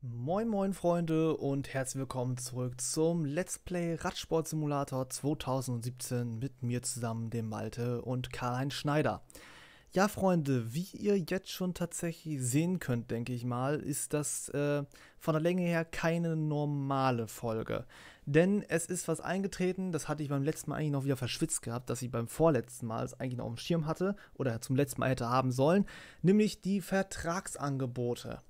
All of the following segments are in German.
Moin moin Freunde und herzlich willkommen zurück zum Let's Play Radsport Simulator 2017 mit mir zusammen, dem Malte und Karl-Heinz Schneider. Ja Freunde, wie ihr jetzt schon tatsächlich sehen könnt, denke ich mal, ist das äh, von der Länge her keine normale Folge. Denn es ist was eingetreten, das hatte ich beim letzten Mal eigentlich noch wieder verschwitzt gehabt, dass ich beim vorletzten Mal es eigentlich noch auf dem Schirm hatte oder zum letzten Mal hätte haben sollen, nämlich die Vertragsangebote.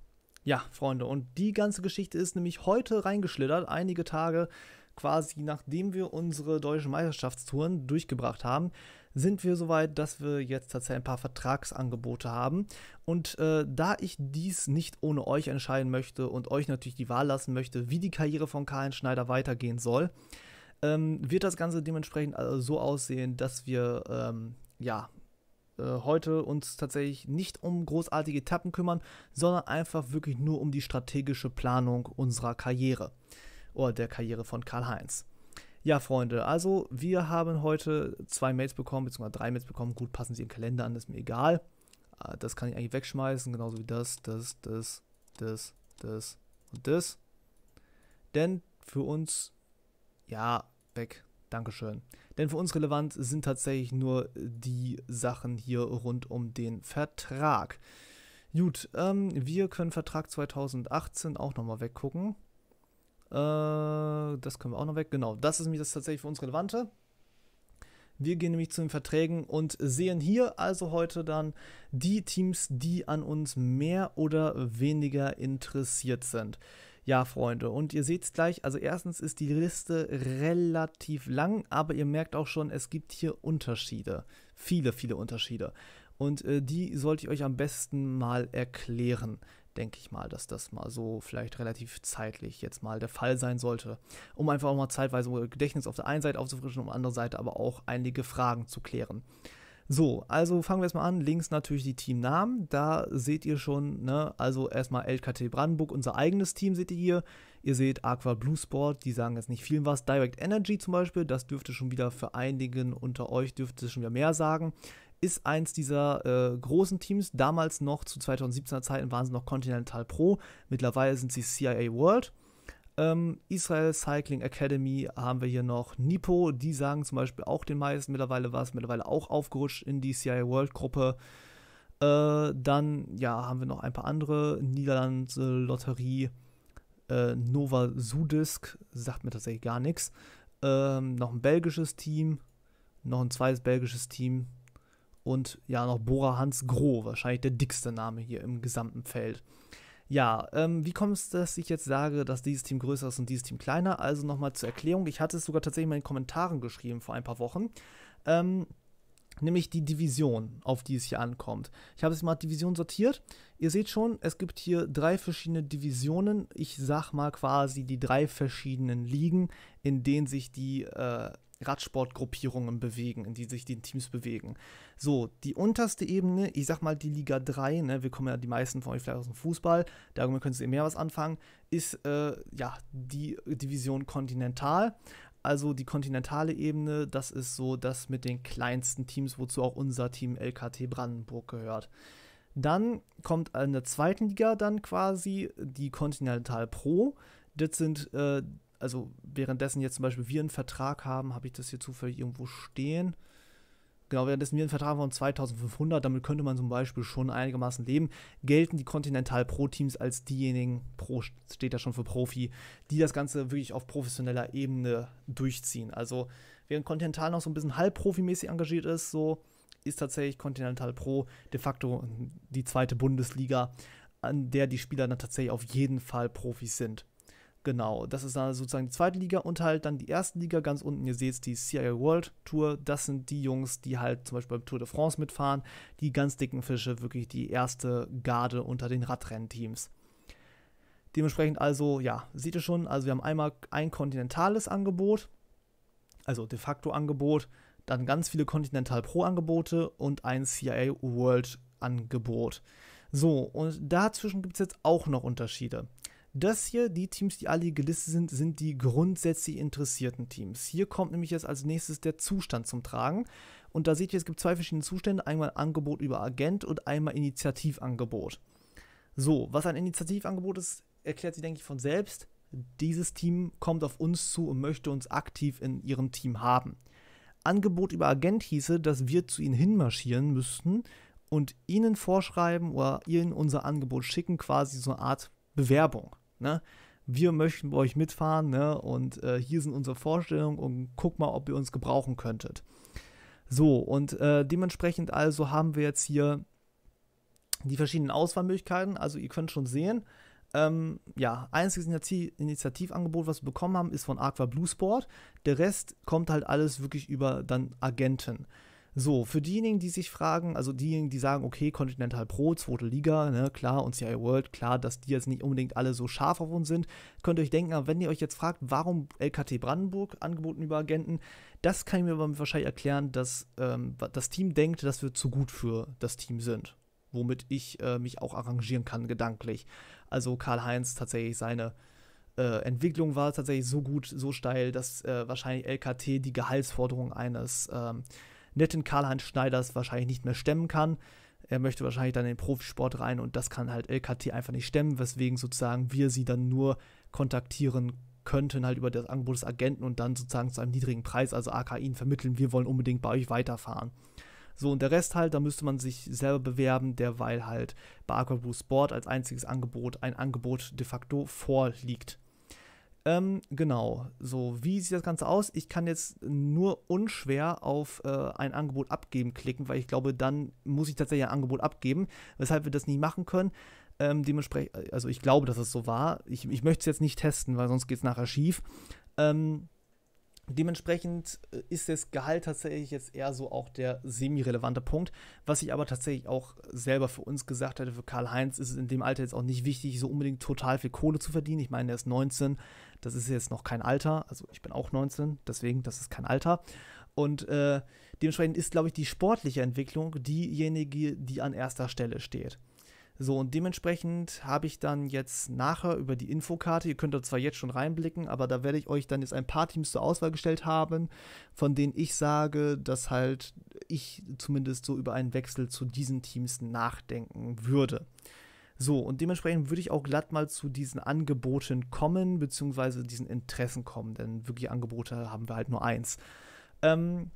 Ja, Freunde, und die ganze Geschichte ist nämlich heute reingeschlittert, einige Tage quasi nachdem wir unsere deutschen Meisterschaftstouren durchgebracht haben, sind wir soweit, dass wir jetzt tatsächlich ein paar Vertragsangebote haben. Und äh, da ich dies nicht ohne euch entscheiden möchte und euch natürlich die Wahl lassen möchte, wie die Karriere von Karl Schneider weitergehen soll, ähm, wird das Ganze dementsprechend also so aussehen, dass wir ähm, ja äh, heute uns tatsächlich nicht um großartige Etappen kümmern, sondern einfach wirklich nur um die strategische Planung unserer Karriere oder der Karriere von Karl-Heinz. Ja, Freunde, also wir haben heute zwei Mails bekommen, beziehungsweise drei Mails bekommen. Gut, passen sie im Kalender an, ist mir egal. Ah, das kann ich eigentlich wegschmeißen, genauso wie das, das, das, das, das und das. Denn für uns, ja, weg. Dankeschön. Denn für uns relevant sind tatsächlich nur die Sachen hier rund um den Vertrag. Gut, ähm, wir können Vertrag 2018 auch nochmal weggucken. Äh, das können wir auch noch weg. Genau, das ist nämlich das tatsächlich für uns Relevante. Wir gehen nämlich zu den Verträgen und sehen hier also heute dann die Teams, die an uns mehr oder weniger interessiert sind. Ja, Freunde, und ihr seht es gleich, also erstens ist die Liste relativ lang, aber ihr merkt auch schon, es gibt hier Unterschiede. Viele, viele Unterschiede. Und äh, die sollte ich euch am besten mal erklären denke ich mal, dass das mal so vielleicht relativ zeitlich jetzt mal der Fall sein sollte, um einfach auch mal zeitweise Gedächtnis auf der einen Seite aufzufrischen, um auf der anderen Seite aber auch einige Fragen zu klären. So, also fangen wir erstmal an. Links natürlich die Teamnamen. Da seht ihr schon, ne, also erstmal LKT Brandenburg, unser eigenes Team seht ihr hier. Ihr seht Aqua Blue Sport, die sagen jetzt nicht vielen was. Direct Energy zum Beispiel, das dürfte schon wieder für einigen unter euch, dürfte schon wieder mehr sagen ist eins dieser äh, großen Teams. Damals noch zu 2017er Zeiten waren sie noch Continental Pro. Mittlerweile sind sie CIA World. Ähm, Israel Cycling Academy haben wir hier noch Nipo. Die sagen zum Beispiel auch den meisten mittlerweile was. Mittlerweile auch aufgerutscht in die CIA World Gruppe. Äh, dann ja, haben wir noch ein paar andere. Niederlande Lotterie. Äh, Nova Sudisk. Sagt mir tatsächlich gar nichts. Ähm, noch ein belgisches Team. Noch ein zweites belgisches Team und ja noch Bora Hans Groh, wahrscheinlich der dickste Name hier im gesamten Feld. Ja, ähm, wie kommt es, dass ich jetzt sage, dass dieses Team größer ist und dieses Team kleiner? Also nochmal zur Erklärung, ich hatte es sogar tatsächlich mal in den Kommentaren geschrieben vor ein paar Wochen. Ähm, nämlich die Division, auf die es hier ankommt. Ich habe es mal Division sortiert. Ihr seht schon, es gibt hier drei verschiedene Divisionen. Ich sag mal quasi die drei verschiedenen Ligen, in denen sich die äh, Radsportgruppierungen bewegen, in die sich die Teams bewegen. So, die unterste Ebene, ich sag mal die Liga 3, ne, wir kommen ja die meisten von euch vielleicht aus dem Fußball, darüber könnt ihr mehr was anfangen, ist äh, ja die Division Kontinental. Also die kontinentale Ebene, das ist so das mit den kleinsten Teams, wozu auch unser Team LKT Brandenburg gehört. Dann kommt in der zweiten Liga dann quasi die Continental Pro. Das sind äh, also währenddessen jetzt zum Beispiel wir einen Vertrag haben, habe ich das hier zufällig irgendwo stehen. Genau, währenddessen wir einen Vertrag von 2500, damit könnte man zum Beispiel schon einigermaßen leben, gelten die Continental Pro-Teams als diejenigen, Pro steht da schon für Profi, die das Ganze wirklich auf professioneller Ebene durchziehen. Also während Continental noch so ein bisschen halbprofimäßig engagiert ist, so ist tatsächlich Continental Pro de facto die zweite Bundesliga, an der die Spieler dann tatsächlich auf jeden Fall Profis sind. Genau, das ist dann sozusagen die zweite Liga und halt dann die erste Liga ganz unten. Ihr seht die CIA World Tour. Das sind die Jungs, die halt zum Beispiel beim Tour de France mitfahren. Die ganz dicken Fische, wirklich die erste Garde unter den Radrennteams. Dementsprechend also, ja, seht ihr schon, also wir haben einmal ein kontinentales Angebot, also de facto Angebot, dann ganz viele Continental Pro Angebote und ein CIA World Angebot. So, und dazwischen gibt es jetzt auch noch Unterschiede. Das hier, die Teams, die alle gelistet sind, sind die grundsätzlich interessierten Teams. Hier kommt nämlich jetzt als nächstes der Zustand zum Tragen. Und da seht ihr, es gibt zwei verschiedene Zustände. Einmal Angebot über Agent und einmal Initiativangebot. So, was ein Initiativangebot ist, erklärt sich, denke ich, von selbst. Dieses Team kommt auf uns zu und möchte uns aktiv in ihrem Team haben. Angebot über Agent hieße, dass wir zu ihnen hinmarschieren müssten und ihnen vorschreiben oder ihnen unser Angebot schicken, quasi so eine Art Bewerbung. Ne? Wir möchten bei euch mitfahren ne? und äh, hier sind unsere Vorstellungen und guck mal, ob ihr uns gebrauchen könntet. So, und äh, dementsprechend also haben wir jetzt hier die verschiedenen Auswahlmöglichkeiten. Also ihr könnt schon sehen, ähm, ja, einziges Initiativangebot, was wir bekommen haben, ist von Aqua Blue Sport. Der Rest kommt halt alles wirklich über dann Agenten. So, für diejenigen, die sich fragen, also diejenigen, die sagen, okay, Continental Pro, zweite Liga, ne, klar, und CIA World, klar, dass die jetzt nicht unbedingt alle so scharf auf uns sind, könnt ihr euch denken, aber wenn ihr euch jetzt fragt, warum LKT Brandenburg angeboten über Agenten, das kann ich mir aber wahrscheinlich erklären, dass ähm, das Team denkt, dass wir zu gut für das Team sind. Womit ich äh, mich auch arrangieren kann, gedanklich. Also Karl-Heinz tatsächlich seine äh, Entwicklung war tatsächlich so gut, so steil, dass äh, wahrscheinlich LKT die Gehaltsforderung eines ähm, netten Karl-Heinz Schneiders wahrscheinlich nicht mehr stemmen kann. Er möchte wahrscheinlich dann in den Profisport rein und das kann halt LKT einfach nicht stemmen, weswegen sozusagen wir sie dann nur kontaktieren könnten, halt über das Angebot des Agenten und dann sozusagen zu einem niedrigen Preis, also AK ihnen vermitteln, wir wollen unbedingt bei euch weiterfahren. So, und der Rest halt, da müsste man sich selber bewerben, derweil halt bei Aqua Blue Sport als einziges Angebot ein Angebot de facto vorliegt. Ähm, genau, so, wie sieht das Ganze aus? Ich kann jetzt nur unschwer auf äh, ein Angebot abgeben klicken, weil ich glaube, dann muss ich tatsächlich ein Angebot abgeben, weshalb wir das nie machen können. Ähm, dementsprechend, also ich glaube, dass es so war. Ich, ich möchte es jetzt nicht testen, weil sonst geht es nachher schief. Ähm, Dementsprechend äh, ist das Gehalt tatsächlich jetzt eher so auch der semi-relevante Punkt. Was ich aber tatsächlich auch selber für uns gesagt hätte, für Karl-Heinz ist es in dem Alter jetzt auch nicht wichtig, so unbedingt total viel Kohle zu verdienen. Ich meine, er ist 19, das ist jetzt noch kein Alter. Also ich bin auch 19, deswegen, das ist kein Alter. Und äh, dementsprechend ist, glaube ich, die sportliche Entwicklung diejenige, die an erster Stelle steht. So, und dementsprechend habe ich dann jetzt nachher über die Infokarte, ihr könnt da zwar jetzt schon reinblicken, aber da werde ich euch dann jetzt ein paar Teams zur Auswahl gestellt haben, von denen ich sage, dass halt ich zumindest so über einen Wechsel zu diesen Teams nachdenken würde. So, und dementsprechend würde ich auch glatt mal zu diesen Angeboten kommen, beziehungsweise diesen Interessen kommen, denn wirklich Angebote haben wir halt nur eins. Ähm,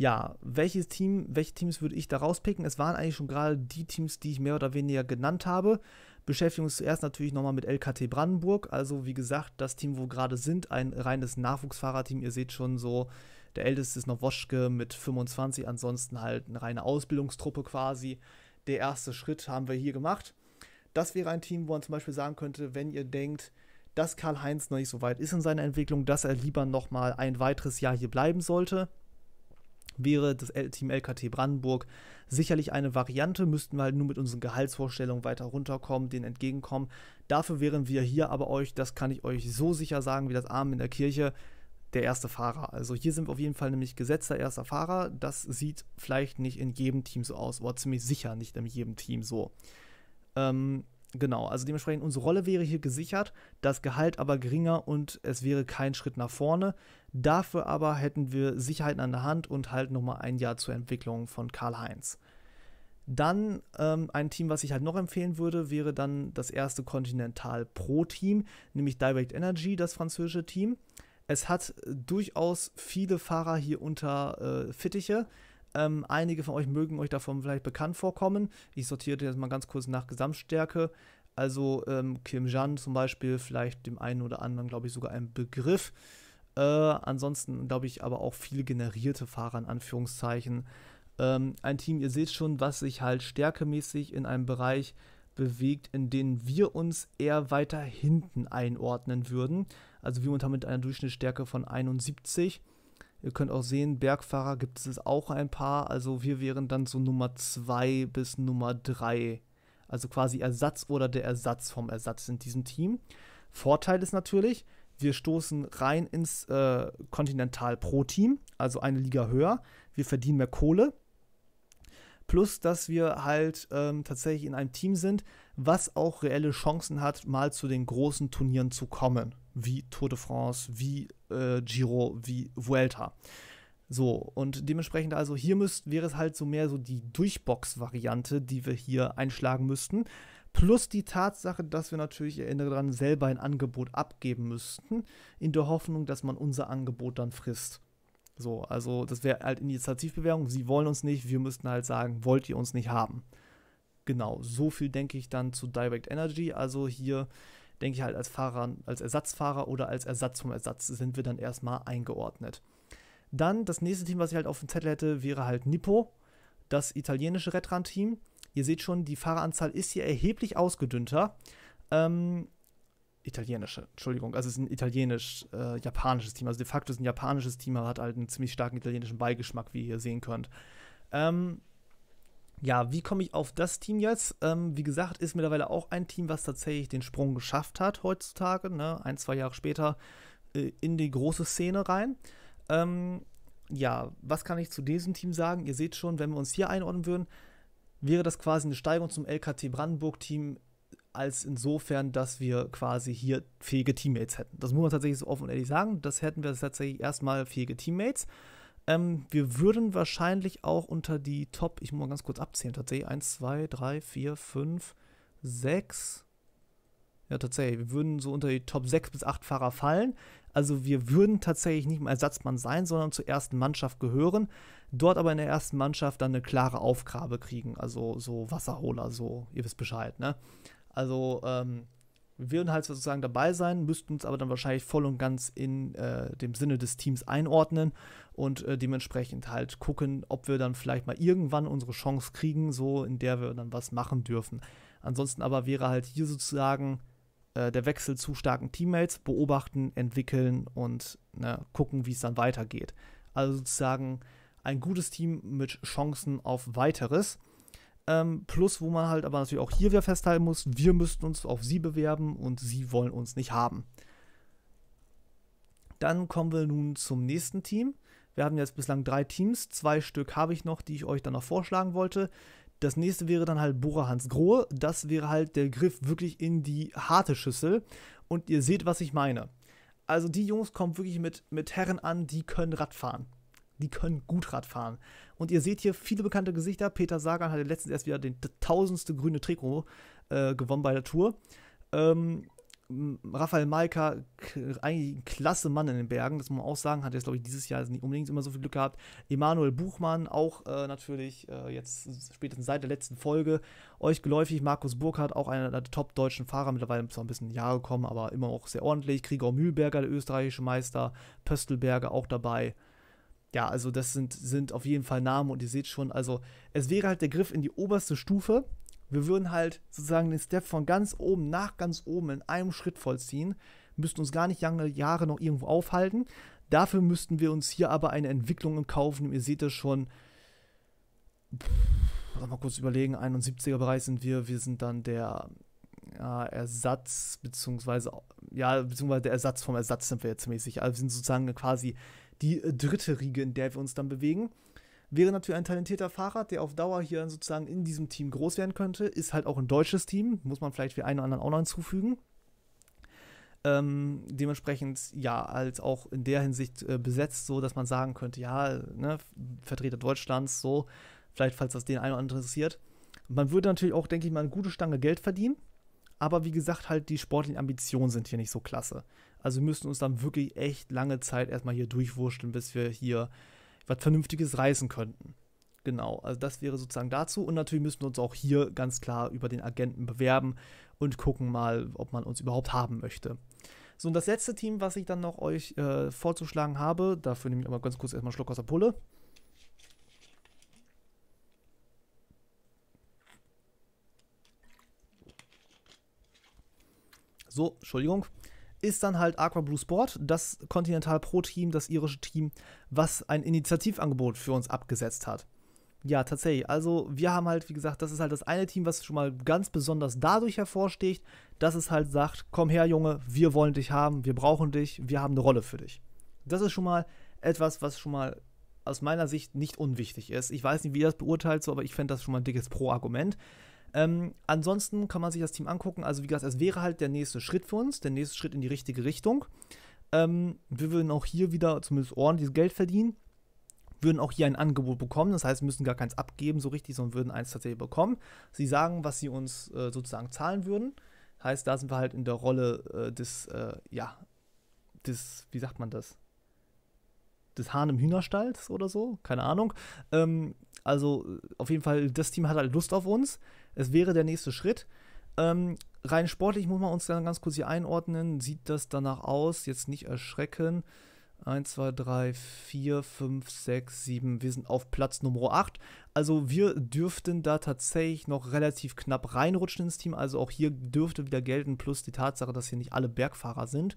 ja, welches Team, welche Teams würde ich da rauspicken? Es waren eigentlich schon gerade die Teams, die ich mehr oder weniger genannt habe. Beschäftigen uns zuerst natürlich nochmal mit LKT Brandenburg. Also, wie gesagt, das Team, wo gerade sind, ein reines Nachwuchsfahrerteam. Ihr seht schon so, der älteste ist noch Woschke mit 25, ansonsten halt eine reine Ausbildungstruppe quasi. Der erste Schritt haben wir hier gemacht. Das wäre ein Team, wo man zum Beispiel sagen könnte, wenn ihr denkt, dass Karl-Heinz noch nicht so weit ist in seiner Entwicklung, dass er lieber nochmal ein weiteres Jahr hier bleiben sollte, wäre das Team LKT Brandenburg sicherlich eine Variante, müssten wir halt nur mit unseren Gehaltsvorstellungen weiter runterkommen, denen entgegenkommen. Dafür wären wir hier aber euch, das kann ich euch so sicher sagen, wie das Arm in der Kirche, der erste Fahrer. Also hier sind wir auf jeden Fall nämlich gesetzter erster Fahrer. Das sieht vielleicht nicht in jedem Team so aus, aber ziemlich sicher nicht in jedem Team so. Ähm, Genau, also dementsprechend unsere Rolle wäre hier gesichert, das Gehalt aber geringer und es wäre kein Schritt nach vorne. Dafür aber hätten wir Sicherheiten an der Hand und halt nochmal ein Jahr zur Entwicklung von Karl-Heinz. Dann ähm, ein Team, was ich halt noch empfehlen würde, wäre dann das erste Continental Pro Team, nämlich Direct Energy, das französische Team. Es hat durchaus viele Fahrer hier unter äh, Fittiche. Ähm, einige von euch mögen euch davon vielleicht bekannt vorkommen. Ich sortiere jetzt mal ganz kurz nach Gesamtstärke. Also ähm, Kim Jan zum Beispiel, vielleicht dem einen oder anderen, glaube ich, sogar ein Begriff. Äh, ansonsten glaube ich aber auch viele generierte Fahrer in Anführungszeichen. Ähm, ein Team, ihr seht schon, was sich halt stärkemäßig in einem Bereich bewegt, in dem wir uns eher weiter hinten einordnen würden. Also wir unter mit einer Durchschnittsstärke von 71 Ihr könnt auch sehen, Bergfahrer gibt es auch ein paar. Also wir wären dann so Nummer 2 bis Nummer 3. Also quasi Ersatz oder der Ersatz vom Ersatz in diesem Team. Vorteil ist natürlich, wir stoßen rein ins äh, Pro Team, also eine Liga höher. Wir verdienen mehr Kohle. Plus, dass wir halt ähm, tatsächlich in einem Team sind, was auch reelle Chancen hat, mal zu den großen Turnieren zu kommen wie Tour de France, wie äh, Giro, wie Vuelta. So, und dementsprechend, also hier müsst, wäre es halt so mehr so die Durchbox-Variante, die wir hier einschlagen müssten. Plus die Tatsache, dass wir natürlich, ich erinnere daran, selber ein Angebot abgeben müssten, in der Hoffnung, dass man unser Angebot dann frisst. So, also das wäre halt Initiativbewerbung. Sie wollen uns nicht, wir müssten halt sagen, wollt ihr uns nicht haben. Genau, so viel denke ich dann zu Direct Energy. Also hier denke ich halt als Fahrer, als Ersatzfahrer oder als Ersatz vom Ersatz sind wir dann erstmal eingeordnet. Dann das nächste Team, was ich halt auf dem Zettel hätte, wäre halt Nippo, das italienische Redrun-Team. Ihr seht schon, die Fahreranzahl ist hier erheblich ausgedünnter. Ähm, italienische, Entschuldigung, also es ist ein italienisch-japanisches äh, Team. Also de facto ist ein japanisches Team, aber hat halt einen ziemlich starken italienischen Beigeschmack, wie ihr hier sehen könnt. Ähm, ja, wie komme ich auf das Team jetzt? Ähm, wie gesagt, ist mittlerweile auch ein Team, was tatsächlich den Sprung geschafft hat heutzutage, ne? ein, zwei Jahre später, äh, in die große Szene rein. Ähm, ja, was kann ich zu diesem Team sagen? Ihr seht schon, wenn wir uns hier einordnen würden, wäre das quasi eine Steigerung zum LKT Brandenburg-Team, als insofern, dass wir quasi hier fähige Teammates hätten. Das muss man tatsächlich so offen und ehrlich sagen. Das hätten wir tatsächlich erstmal fähige Teammates. Ähm, wir würden wahrscheinlich auch unter die Top, ich muss mal ganz kurz abzählen, tatsächlich 1, 2, 3, 4, 5, 6. Ja, tatsächlich, wir würden so unter die Top 6 bis 8 Fahrer fallen. Also wir würden tatsächlich nicht mehr Ersatzmann sein, sondern zur ersten Mannschaft gehören. Dort aber in der ersten Mannschaft dann eine klare Aufgabe kriegen. Also so Wasserholer, so, ihr wisst Bescheid, ne? Also, ähm, wir würden halt sozusagen dabei sein, müssten uns aber dann wahrscheinlich voll und ganz in äh, dem Sinne des Teams einordnen und äh, dementsprechend halt gucken, ob wir dann vielleicht mal irgendwann unsere Chance kriegen, so in der wir dann was machen dürfen. Ansonsten aber wäre halt hier sozusagen äh, der Wechsel zu starken Teammates, beobachten, entwickeln und ne, gucken, wie es dann weitergeht. Also sozusagen ein gutes Team mit Chancen auf weiteres. Ähm, plus, wo man halt aber natürlich auch hier wieder festhalten muss, wir müssten uns auf sie bewerben und sie wollen uns nicht haben. Dann kommen wir nun zum nächsten Team. Wir haben jetzt bislang drei Teams, zwei Stück habe ich noch, die ich euch dann noch vorschlagen wollte. Das nächste wäre dann halt Bora Hans Grohe. Das wäre halt der Griff wirklich in die harte Schüssel. Und ihr seht, was ich meine. Also die Jungs kommen wirklich mit, mit Herren an, die können Radfahren. Die können gut Radfahren. Und ihr seht hier viele bekannte Gesichter. Peter Sagan hatte letztens erst wieder den tausendste grüne Trikot äh, gewonnen bei der Tour. Ähm, Raphael Maika, eigentlich ein klasse Mann in den Bergen, das muss man auch sagen, hat jetzt, glaube ich, dieses Jahr nicht unbedingt immer so viel Glück gehabt. Emanuel Buchmann, auch äh, natürlich äh, jetzt spätestens seit der letzten Folge euch geläufig. Markus Burkhardt, auch einer der top-deutschen Fahrer, mittlerweile zwar ein bisschen Jahre gekommen, aber immer auch sehr ordentlich. Gregor Mühlberger, der österreichische Meister, Pöstelberger auch dabei. Ja, also das sind, sind auf jeden Fall Namen und ihr seht schon, also es wäre halt der Griff in die oberste Stufe wir würden halt sozusagen den Step von ganz oben nach ganz oben in einem Schritt vollziehen, müssten uns gar nicht lange Jahre noch irgendwo aufhalten. Dafür müssten wir uns hier aber eine Entwicklung im Kauf nehmen. Ihr seht es schon. Pff, mal kurz überlegen, 71er Bereich sind wir. Wir sind dann der ja, Ersatz, beziehungsweise, ja, beziehungsweise der Ersatz vom Ersatz sind wir jetzt mäßig. Also wir sind sozusagen quasi die dritte Riege, in der wir uns dann bewegen. Wäre natürlich ein talentierter Fahrer, der auf Dauer hier sozusagen in diesem Team groß werden könnte. Ist halt auch ein deutsches Team, muss man vielleicht für einen oder anderen auch noch hinzufügen. Ähm, dementsprechend ja, als auch in der Hinsicht äh, besetzt, so dass man sagen könnte, ja, ne, Vertreter Deutschlands, so, vielleicht falls das den einen oder anderen interessiert. Man würde natürlich auch, denke ich mal, eine gute Stange Geld verdienen, aber wie gesagt, halt die sportlichen Ambitionen sind hier nicht so klasse. Also wir müssten uns dann wirklich echt lange Zeit erstmal hier durchwurschteln, bis wir hier was Vernünftiges reißen könnten. Genau, also das wäre sozusagen dazu. Und natürlich müssen wir uns auch hier ganz klar über den Agenten bewerben und gucken mal, ob man uns überhaupt haben möchte. So, und das letzte Team, was ich dann noch euch äh, vorzuschlagen habe, dafür nehme ich aber ganz kurz erstmal einen Schluck aus der Pulle. So, Entschuldigung ist dann halt Aqua Blue Sport, das Continental Pro Team, das irische Team, was ein Initiativangebot für uns abgesetzt hat. Ja, tatsächlich. Also, wir haben halt, wie gesagt, das ist halt das eine Team, was schon mal ganz besonders dadurch hervorsticht, dass es halt sagt: Komm her, Junge, wir wollen dich haben, wir brauchen dich, wir haben eine Rolle für dich. Das ist schon mal etwas, was schon mal aus meiner Sicht nicht unwichtig ist. Ich weiß nicht, wie ihr das beurteilt, so, aber ich fände das schon mal ein dickes Pro-Argument. Ähm, ansonsten kann man sich das Team angucken. Also, wie gesagt, es wäre halt der nächste Schritt für uns, der nächste Schritt in die richtige Richtung. Ähm, wir würden auch hier wieder zumindest ordentliches Geld verdienen. würden auch hier ein Angebot bekommen. Das heißt, müssen gar keins abgeben, so richtig, sondern würden eins tatsächlich bekommen. Sie sagen, was sie uns äh, sozusagen zahlen würden. Heißt, da sind wir halt in der Rolle äh, des, äh, ja, des, wie sagt man das? Des Hahn im Hühnerstalls oder so, keine Ahnung. Ähm, also auf jeden Fall, das Team hat halt Lust auf uns. Es wäre der nächste Schritt. Ähm, rein sportlich muss man uns dann ganz kurz hier einordnen. Sieht das danach aus? Jetzt nicht erschrecken. 1, 2, 3, 4, 5, 6, 7. Wir sind auf Platz Nummer 8. Also wir dürften da tatsächlich noch relativ knapp reinrutschen ins Team. Also auch hier dürfte wieder gelten, plus die Tatsache, dass hier nicht alle Bergfahrer sind.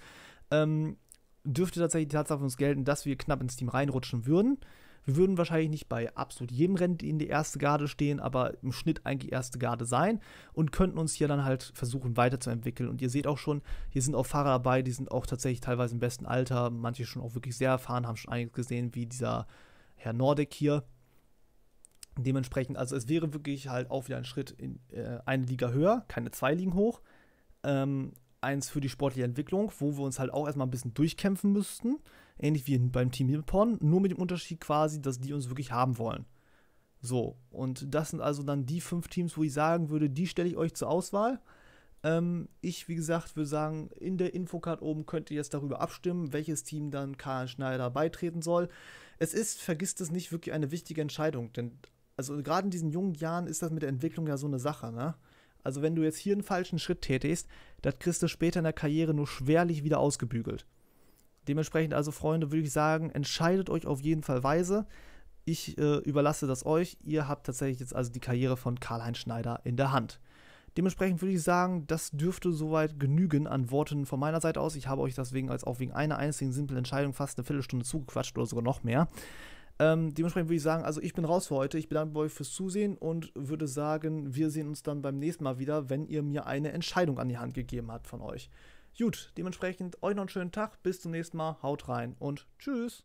Ähm, dürfte tatsächlich die Tatsache für uns gelten, dass wir knapp ins Team reinrutschen würden. Wir würden wahrscheinlich nicht bei absolut jedem Rennen in die erste Garde stehen, aber im Schnitt eigentlich erste Garde sein und könnten uns hier dann halt versuchen weiterzuentwickeln. Und ihr seht auch schon, hier sind auch Fahrer dabei, die sind auch tatsächlich teilweise im besten Alter, manche schon auch wirklich sehr erfahren, haben schon einiges gesehen, wie dieser Herr Nordic hier. Dementsprechend, also es wäre wirklich halt auch wieder ein Schritt in äh, eine Liga höher, keine zwei Ligen hoch. Ähm, eins für die sportliche Entwicklung, wo wir uns halt auch erstmal ein bisschen durchkämpfen müssten. Ähnlich wie beim Team Nippon, nur mit dem Unterschied quasi, dass die uns wirklich haben wollen. So, und das sind also dann die fünf Teams, wo ich sagen würde, die stelle ich euch zur Auswahl. Ähm, ich, wie gesagt, würde sagen, in der Infocard oben könnt ihr jetzt darüber abstimmen, welches Team dann Karl Schneider beitreten soll. Es ist, vergisst es nicht, wirklich eine wichtige Entscheidung, denn also gerade in diesen jungen Jahren ist das mit der Entwicklung ja so eine Sache, ne? Also wenn du jetzt hier einen falschen Schritt tätigst, das kriegst du später in der Karriere nur schwerlich wieder ausgebügelt. Dementsprechend also, Freunde, würde ich sagen, entscheidet euch auf jeden Fall weise. Ich äh, überlasse das euch. Ihr habt tatsächlich jetzt also die Karriere von Karl-Heinz Schneider in der Hand. Dementsprechend würde ich sagen, das dürfte soweit genügen an Worten von meiner Seite aus. Ich habe euch deswegen als auch wegen einer einzigen simplen Entscheidung fast eine Viertelstunde zugequatscht oder sogar noch mehr. Ähm, dementsprechend würde ich sagen, also ich bin raus für heute. Ich bedanke euch fürs Zusehen und würde sagen, wir sehen uns dann beim nächsten Mal wieder, wenn ihr mir eine Entscheidung an die Hand gegeben habt von euch. Gut, dementsprechend euch noch einen schönen Tag. Bis zum nächsten Mal. Haut rein und tschüss.